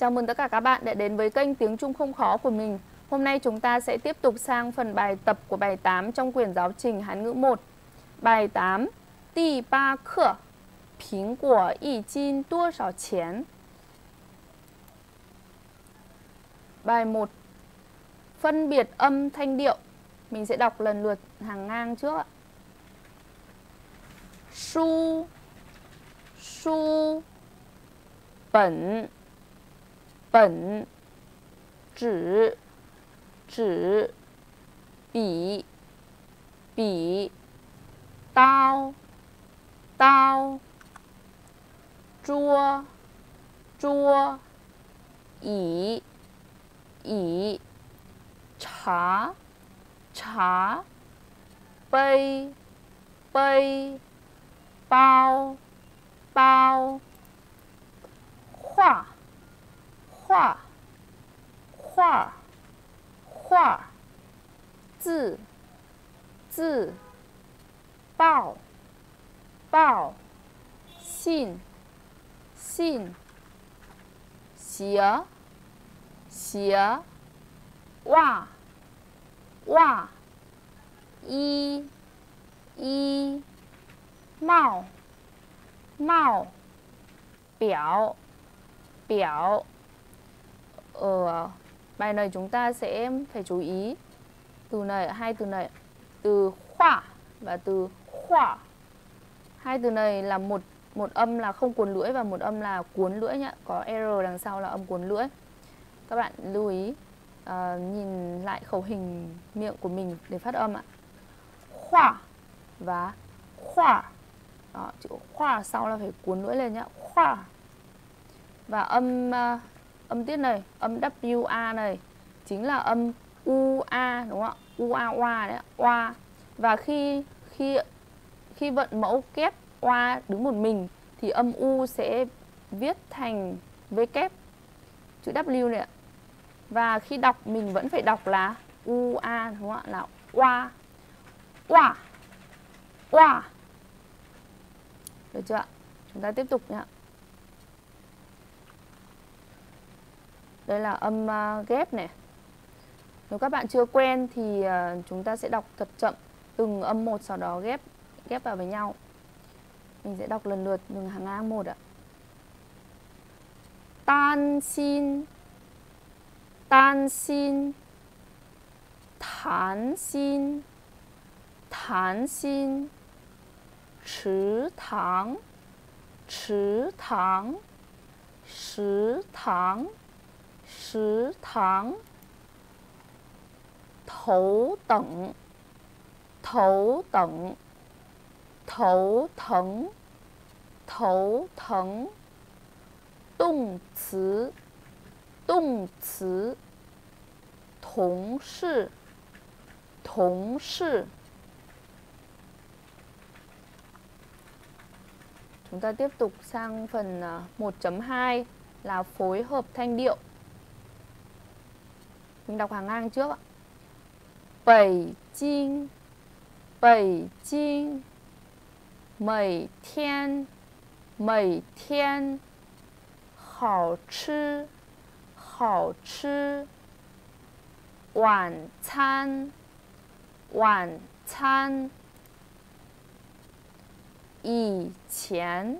Chào mừng tất cả các bạn đã đến với kênh Tiếng Trung không khó của mình. Hôm nay chúng ta sẽ tiếp tục sang phần bài tập của bài 8 trong quyển giáo trình Hán ngữ 1. Bài 8 Tì ba khở Pính của y chín tua sảo chén Bài 1 Phân biệt âm thanh điệu Mình sẽ đọc lần lượt hàng ngang trước ạ Su Su, Bẩn 本、纸、纸、笔、笔、刀、刀、桌、桌、椅、椅、茶、茶、杯、杯、包、包、画。画，画，画，字，字，报，报，信，信，鞋，鞋，袜，袜，衣，衣，帽，帽，表，表。Ở bài này chúng ta sẽ phải chú ý từ này hai từ này từ khoa và từ khoa hai từ này là một một âm là không cuốn lưỡi và một âm là cuốn lưỡi nhá. Có r đằng sau là âm cuốn lưỡi. Các bạn lưu ý uh, nhìn lại khẩu hình miệng của mình để phát âm ạ. Khoa và khoa đó, chữ khoa sau là phải cuốn lưỡi lên nhá. Khoa và âm uh, âm tiết này, âm WA này, chính là âm UA đúng không ạ? UA oa đấy oa và khi khi khi vận mẫu kép oa đứng một mình, thì âm U sẽ viết thành V kép, chữ W này ạ. Và khi đọc, mình vẫn phải đọc là UA đúng không ạ? Là oa oa oa được chưa ạ? Chúng ta tiếp tục nhé Đây là âm à, ghép này. Nếu các bạn chưa quen thì à, chúng ta sẽ đọc thật chậm, từng âm một sau đó ghép ghép vào với nhau. Mình sẽ đọc lần lượt từng hàng ngang một ạ. Tan xin Tan xin, Thán xin Thán xin chứ thắng chứ thắng, Sứ tháng 食堂 thấu tận thấu tận thấu thẫn thấu thẫn động Chúng ta tiếp tục sang phần à, 1.2 là phối hợp thanh điệu. 你都快昂鸠北京北京每天每天好吃好吃晚餐晚餐以前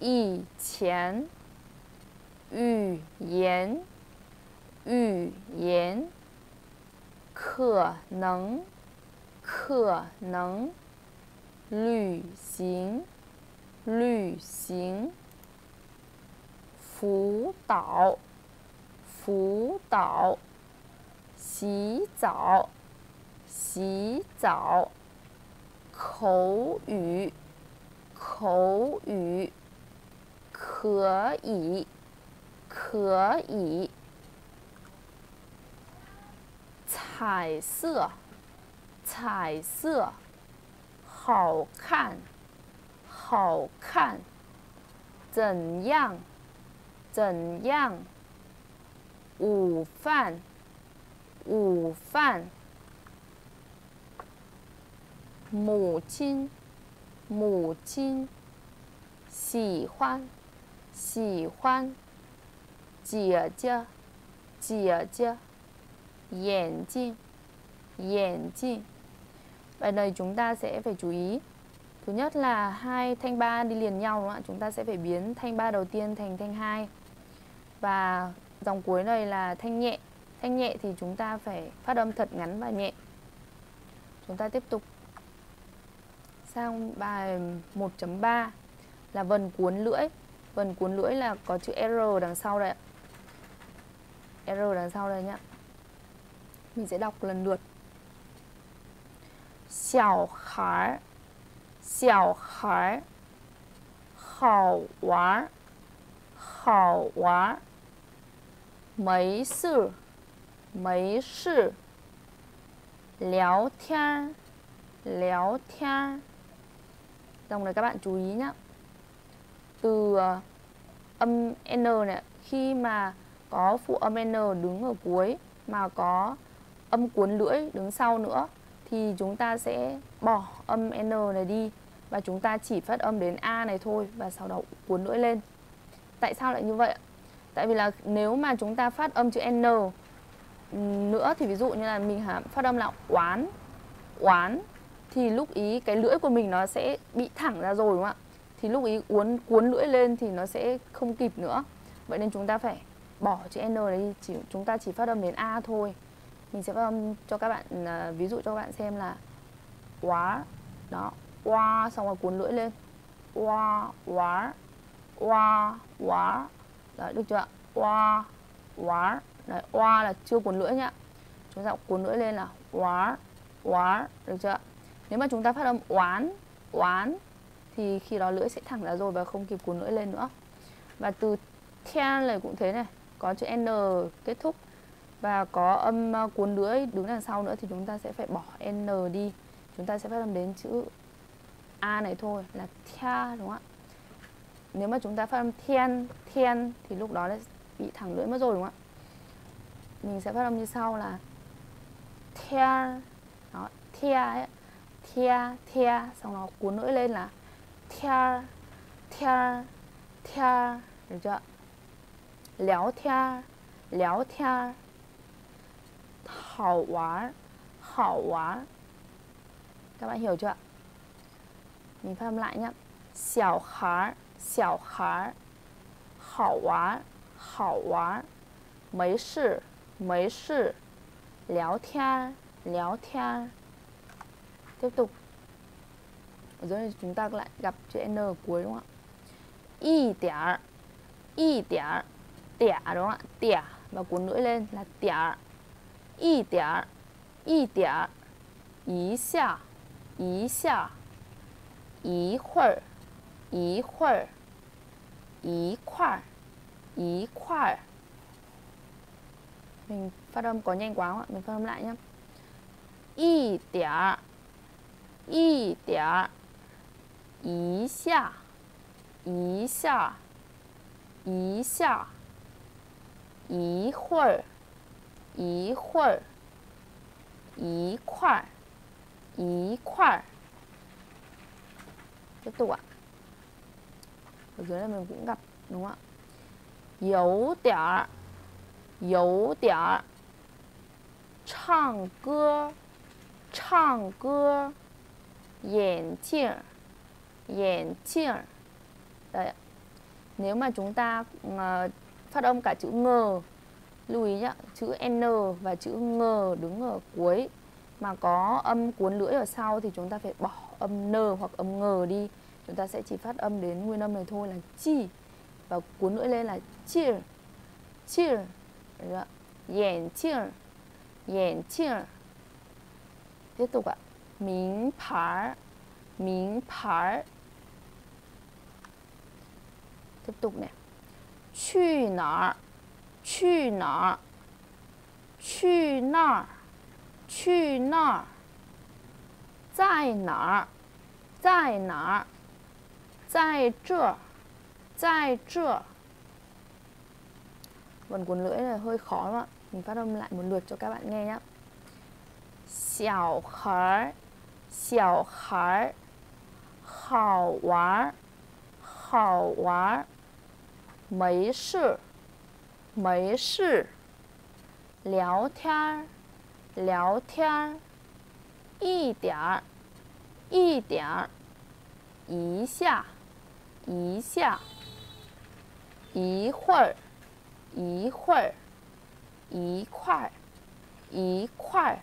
以前语言语言可能可能旅行旅行辅导辅导洗澡洗澡口语口语可以可以彩色，彩色，好看，好看，怎样，怎样？午饭，午饭。母亲，母亲。喜欢，喜欢。姐姐姐姐 Yển chi. Yển chi. Vậy này chúng ta sẽ phải chú ý. Thứ nhất là hai thanh ba đi liền nhau đúng không ạ? Chúng ta sẽ phải biến thanh ba đầu tiên thành thanh hai. Và dòng cuối này là thanh nhẹ. Thanh nhẹ thì chúng ta phải phát âm thật ngắn và nhẹ. Chúng ta tiếp tục. Sang bài 1.3 là vần cuốn lưỡi. Vần cuốn lưỡi là có chữ R đằng sau đây ạ. R đằng sau đây nhé mình sẽ đọc lần lượt. Xiao khải. Xiao khải. Hào quá. Hào quá. Mấy sự mấy sự léo thiên léo thiên đồng này các bạn chú ý nhé từ ờ, âm n này, khi mà có phụ âm n đứng ở cuối mà có âm cuốn lưỡi đứng sau nữa thì chúng ta sẽ bỏ âm N này đi và chúng ta chỉ phát âm đến A này thôi và sau đó cuốn lưỡi lên. Tại sao lại như vậy? Tại vì là nếu mà chúng ta phát âm chữ N ừ, nữa thì ví dụ như là mình phát âm là oán, oán thì lúc ý cái lưỡi của mình nó sẽ bị thẳng ra rồi đúng không ạ? Thì lúc ý cuốn cuốn lưỡi lên thì nó sẽ không kịp nữa. Vậy nên chúng ta phải bỏ chữ N đấy, chỉ chúng ta chỉ phát âm đến A thôi mình sẽ um, cho các bạn uh, ví dụ cho các bạn xem là quá đó qua xong rồi cuốn lưỡi lên. Qua quá qua quá. Đấy được chưa ạ? Qua quá. Đấy qua là chưa cuốn lưỡi nhá. Chúng ta cuốn lưỡi lên là quá quá được chưa ạ? Nếu mà chúng ta phát âm oán oán thì khi đó lưỡi sẽ thẳng ra rồi và không kịp cuốn lưỡi lên nữa. Và từ ten này cũng thế này có chữ n kết thúc và có âm ờ, cuốn lưỡi đứng đằng sau nữa thì chúng ta sẽ phải bỏ n đi. Chúng ta sẽ phát âm đến chữ a này thôi, là thia, đúng không ạ? Nếu mà chúng ta phát âm thiên thiên thì lúc đó là bị thẳng lưỡi mất rồi, đúng không ạ? Mình sẽ phát âm như sau là thia, đó, thia ấy, thia thia, xong nó cuốn lưỡi lên là thia thia thia, được chưa léo thia léo thia hảo quá hảo quá các bạn hiểu chưa mình phát âm lại nhé xảo tiếp tục. Rồi chúng ta lại gặp chữ n ở cuối đúng không ạ? Y tẻ y tẻ. Tẻ đúng không ạ? Tẻ và cuốn lưỡi lên là tẻ. 一点儿，一点儿，一下，一下，一会儿，一会儿，一块儿，一块儿。你发音关键关了，你发音来呀？一点儿，一点儿，一下，一下，一下，一会儿。一会儿，一块儿，一块儿。Tiếp tục ạ. Ở dưới này mình cũng gặp đúng không ạ? Có điểm, có điểm. 唱歌，唱歌。眼镜，眼镜。Đấy. Nếu mà chúng ta uh, phát âm cả chữ ngờ lưu ý nhá chữ n và chữ ng đứng ở cuối mà có âm cuốn lưỡi ở sau thì chúng ta phải bỏ âm n hoặc âm ng đi chúng ta sẽ chỉ phát âm đến nguyên âm này thôi là chi và cuốn lưỡi lên là chia chia眼镜眼镜 tiếp tục ạ Minh牌 Minh牌 tiếp tục này 去哪儿 去哪儿？去那儿？去那儿？在哪儿？在哪儿？在这，在这。Vần cuốn lưỡi là hơi khó mà Mình phát âm lại một lượt cho các bạn nghe nhé. 小孩，小孩，好玩，好玩，没事。没事聊天儿聊天儿一点儿一点儿一下一下一会儿一会儿一块儿一块儿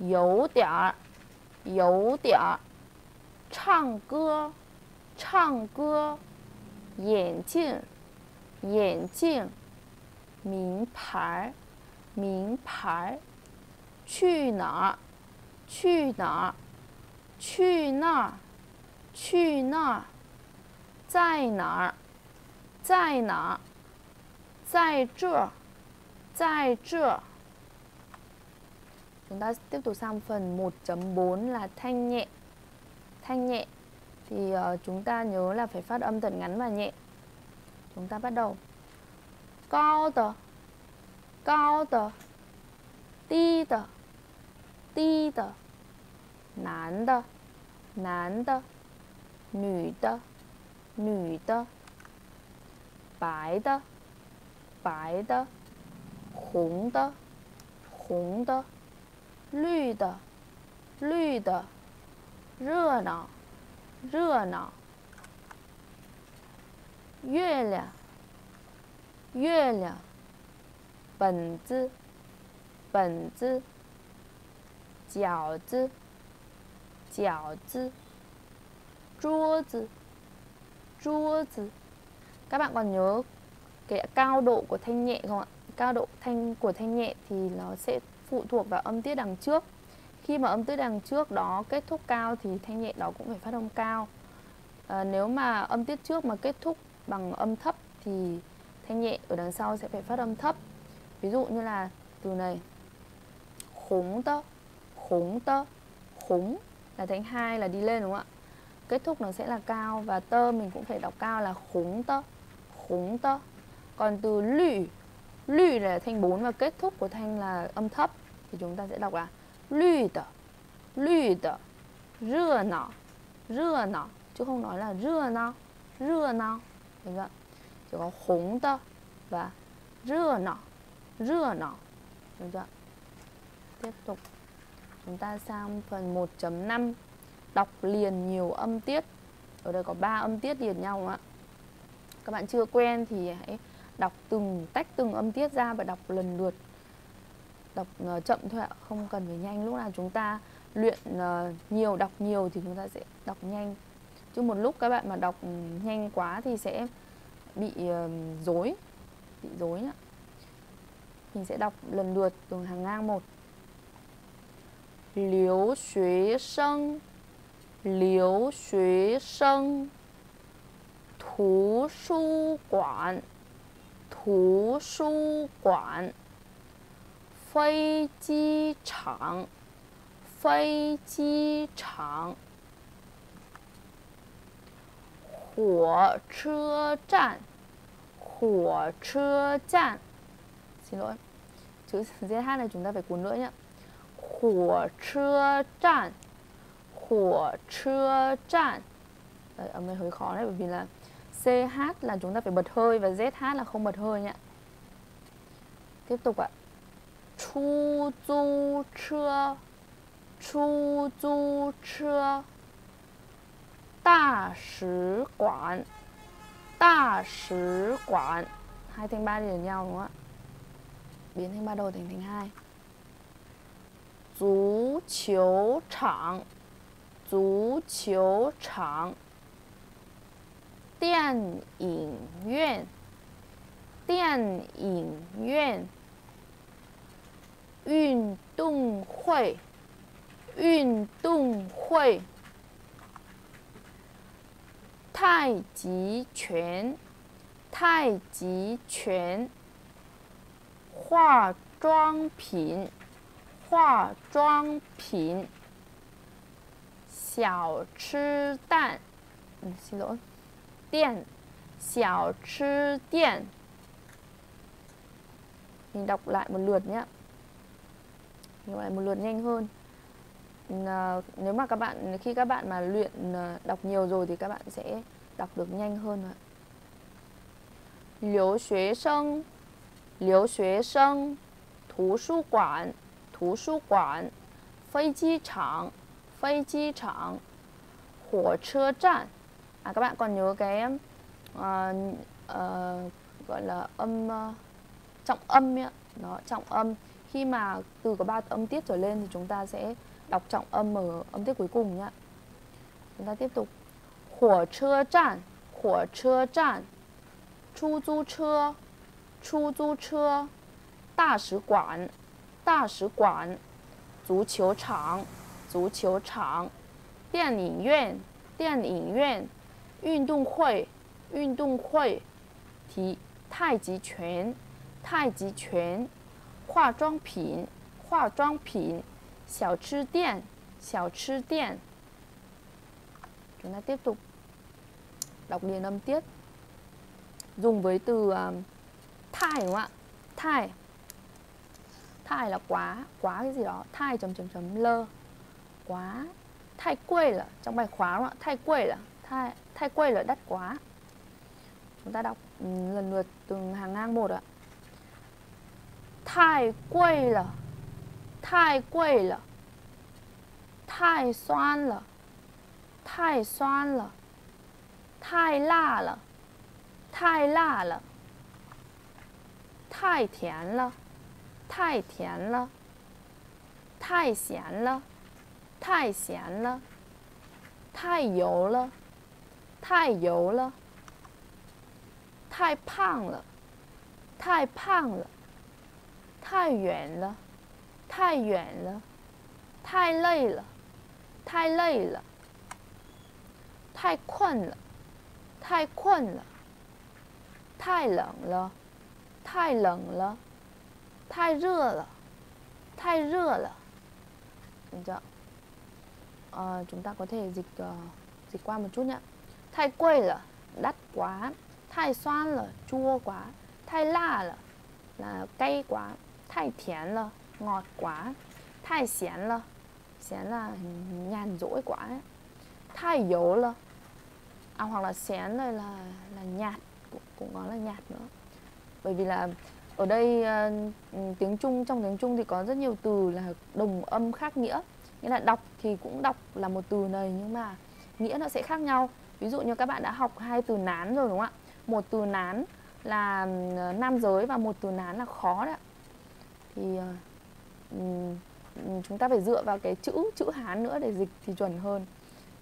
有点儿有点儿唱歌唱歌眼镜眼镜名牌名牌去哪儿去哪儿去那儿去那儿在哪儿在哪儿在这儿在这儿 Chúng ta tiếp tục sang phần 1.4 là thanh nhẹ. Thanh nhẹ thì uh, chúng ta nhớ là phải phát âm thật ngắn và nhẹ. 我们大半道高的高的低的低的男的男的女的女的白的白的红的红的绿的绿的热闹热闹月亮，月亮，本子，本子，饺子，饺子，桌子，桌子。Các bạn còn nhớ cái cao độ của thanh nhẹ không ạ? Cao độ thanh của thanh nhẹ thì nó sẽ phụ thuộc vào âm tiết đằng trước khi mà âm tiết đằng trước đó kết thúc cao thì thanh nhẹ đó cũng phải phát âm cao à, nếu mà âm tiết trước mà kết thúc bằng âm thấp thì thanh nhẹ ở đằng sau sẽ phải phát âm thấp. Ví dụ như là từ này khủng tơ khủng tơ khủng là thanh hai là đi lên đúng không ạ? Kết thúc nó sẽ là cao và tơ mình cũng phải đọc cao là khủng tơ khủng tơ. Còn từ lü lü là thanh 4 và kết thúc của thanh là âm thấp thì chúng ta sẽ đọc là lü tơ lü tơ, rưa nọ rưa nọ, chứ không nói là rưa nọ rưa nọ đúng chưa chỉ có hồng tơ và rưa nọ rưa nọ. Được chưa? Tiếp tục. Chúng ta sang phần 1.5 đọc liền nhiều âm tiết. Ở đây có 3 âm tiết liền nhau ạ. Các bạn chưa quen thì hãy đọc từng tách từng âm tiết ra và đọc lần lượt. Đọc uh, chậm thôi ạ không cần phải nhanh. Lúc nào chúng ta luyện uh, nhiều đọc nhiều thì chúng ta sẽ đọc nhanh chứ một lúc các bạn mà đọc ừ, nhanh quá thì sẽ bị ờ, dối bị dối nhá. Mình sẽ đọc lần lượt từ hàng ngang một. Liếu xuế sân liếu xuế sân thú su quản thú su quản phây chi chẳng phây chi chẳng Hỏa chơ trạm Hỏa chơ trạm Xin này chúng ta phải cuốn nữa nhé Hỏa chơ trạm hơi khó đấy, bởi vì là CH là chúng ta phải bật hơi và ZH là không bật hơi nhé Tiếp tục ạ. 大使馆，大使馆，还听不听得一样吗？变听不听听不？足球场，足球场，电影院，电影院，运动会，运动会。太极拳，太极拳，化妆品，化妆品，小吃蛋，嗯，xin lỗi,店, 小吃店. Mình đọc lại một lượt nhé như vậy một lượt nhanh hơn à, Ờ, nếu mà các bạn khi các bạn mà luyện ờ, đọc nhiều rồi thì các bạn sẽ đọc được nhanh hơn ạ. Liu xuế sân Liu xuế sân Thú su quản Thú su quản Phây chi chẳng Phây chi chẳng Hỏa chơ trạm À các bạn còn nhớ cái uh, uh, gọi là âm uh, trọng âm ấy. Đó, trọng âm khi mà từ có ba âm tiết trở lên thì chúng ta sẽ đọc trọng âm ở âm tiết cuối cùng nhá. Chúng ta tiếp tục. 火车站火车站出租车出租车大使馆大使馆足球场足球场电影院电影院运动会运动会体太极拳太极拳化妆品化妆品 Xiao. Chúng ta tiếp tục đọc điền âm tiết. Dùng với từ um, thai đúng không ạ? Thai. Thai là quá, quá cái gì đó. Thai chấm chấm chấm lơ. Quá. Thai quê là trong bài khóa đúng không ạ? Thai quê là thai thai quê là đắt quá. Chúng ta đọc um, lần lượt từng hàng ngang một ạ. Thai quê là 太贵了，太酸了太酸了，太辣了，太辣了，太甜了，太甜了，太咸了，太咸了，太油了，太油了，太胖了，太胖了，太远了，太远了，太累了，太累了，太困了，太困了，太冷了，太冷了，太热了，太热了。等着，呃，我们可以，太贵了，辣瓜；太酸了，捉瓜；太辣了，那该瓜；太甜了。Ngọt quá, thái xiến là xiến là nhàn rỗi quá, thái yếu là à, hoặc là xén đây là là nhạt. Cũng, cũng có là nhạt nữa. Bởi vì là ở đây uh, tiếng Trung trong tiếng Trung thì có rất nhiều từ là đồng âm khác nghĩa. Nghĩa là đọc thì cũng đọc là một từ này nhưng mà nghĩa nó sẽ khác nhau. Ví dụ như các bạn đã học hai từ nán rồi đúng không ạ? Một từ nán là uh, nam giới và một từ nán là khó đấy ạ. Thì uh, chúng ta phải dựa vào cái chữ chữ hán nữa để dịch thì chuẩn hơn.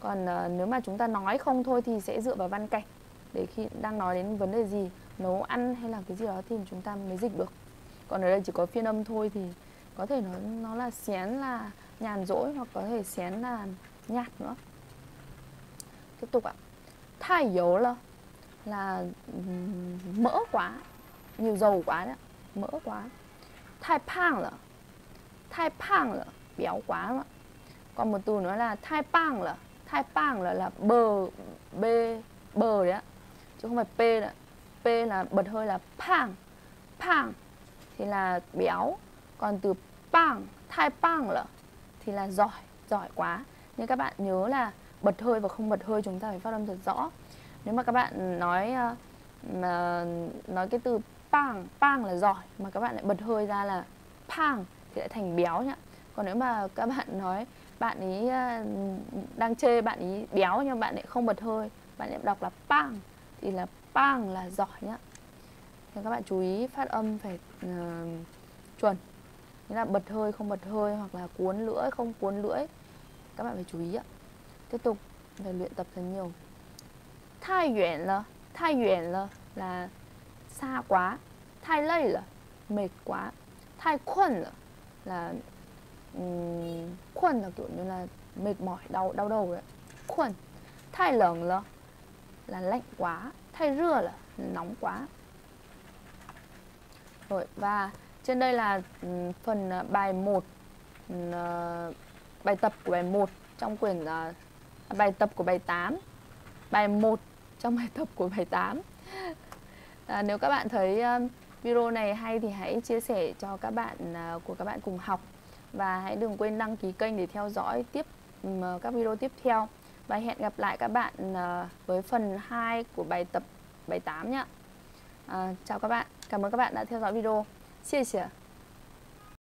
Còn uh, nếu mà chúng ta nói không thôi thì sẽ dựa vào văn cảnh để khi đang nói đến vấn đề gì nấu ăn hay là cái gì đó thì chúng ta mới dịch được. Còn ở đây chỉ có phiên âm thôi thì có thể nó nó là xén là nhàn rỗi hoặc có thể xén là nhạt nữa. Tiếp tục ạ. Thai dầu là là mỡ quá nhiều dầu quá đấy mỡ quá. Thai pang là thai pang là béo quá mà còn một từ nữa là thai pang là thai pang là là bờ b bờ đấy ạ chứ không phải p nữa p là bật hơi là pang pang thì là béo còn từ pang thai pang là thì là giỏi giỏi quá nhưng các bạn nhớ là bật hơi và không bật hơi chúng ta phải phát âm thật rõ nếu mà các bạn nói mà nói cái từ pang pang là giỏi mà các bạn lại bật hơi ra là pang thì lại thành béo nhá. Còn nếu mà các bạn nói bạn ấy ờ, đang chê bạn ấy béo nhưng bạn lại không bật hơi bạn lại đọc là pang thì là pang là giỏi nhá. Nên các bạn chú ý phát âm phải uh, chuẩn. Nghĩa là bật hơi không bật hơi hoặc là cuốn lưỡi không cuốn lưỡi. Các bạn phải chú ý ạ. Tiếp tục phải luyện tập thật nhiều. Thai yuan là thai yuan là là xa quá thai lây là mệt quá thai khuẩn là là um, khuẩn là kiểu như là mệt mỏi đau đau đầu đấy khuẩn thay lợn là là lạnh quá thay rửa là nóng quá. Rồi và trên đây là um, phần uh, bài 1 um, uh, bài tập của bài 1 trong quyển uh, bài tập của bài 8 bài 1 trong bài tập của bài 8 à, nếu các bạn thấy uh, video này hay thì hãy chia sẻ cho các bạn uh, của các bạn cùng học và hãy đừng quên đăng ký kênh để theo dõi tiếp ờ, các video tiếp theo và hẹn gặp lại các bạn à, với phần 2 của bài tập bài 8 nhé À, chào các bạn, cảm ơn các bạn đã theo dõi video. Chia sẻ.